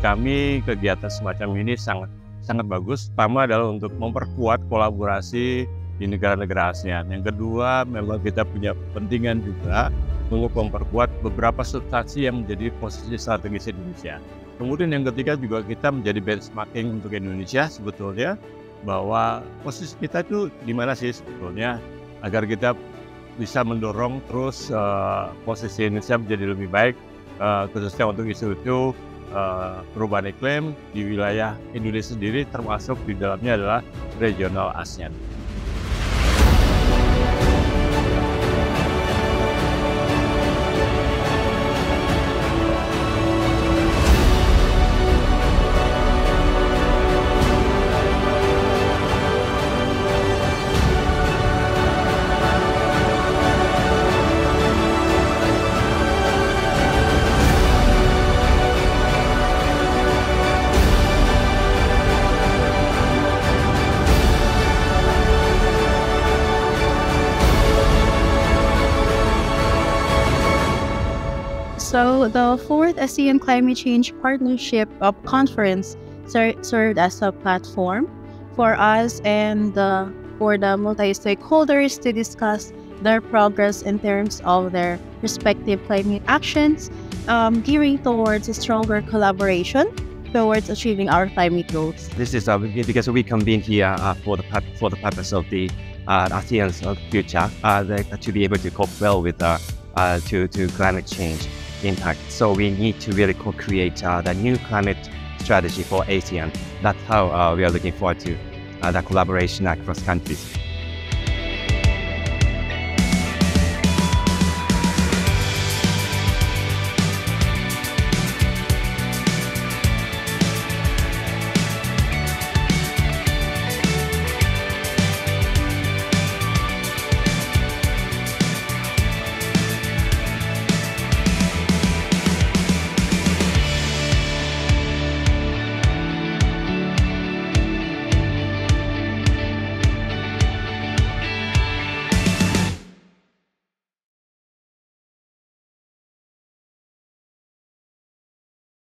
kami kegiatan semacam ini sangat sangat bagus. Pertama adalah untuk memperkuat kolaborasi di negara-negara ASEAN. Yang kedua, memang kita punya kepentingan juga untuk memperkuat beberapa substansi yang menjadi posisi strategis Indonesia. Kemudian yang ketiga juga kita menjadi benchmarking untuk Indonesia sebetulnya bahwa posisi kita itu di mana sih sebetulnya agar kita bisa mendorong terus uh, posisi Indonesia menjadi lebih baik uh, khususnya untuk isu-isu uh, perubahan iklim di wilayah Indonesia sendiri termasuk di dalamnya adalah regional ASEAN. So the fourth ASEAN Climate Change Partnership Conference ser- served as a platform for us and uh, for the multi-stakeholders to discuss their progress in terms of their respective climate actions, um, gearing towards a stronger collaboration towards achieving our climate goals. This is uh, because we convene here uh, for the for the purpose of the uh, ASEAN's future uh, to be able to cope well with uh, uh, to to climate change impact. So we need to really co-create uh, the new climate strategy for ASEAN. That's how uh, we are looking forward to uh, the collaboration across countries.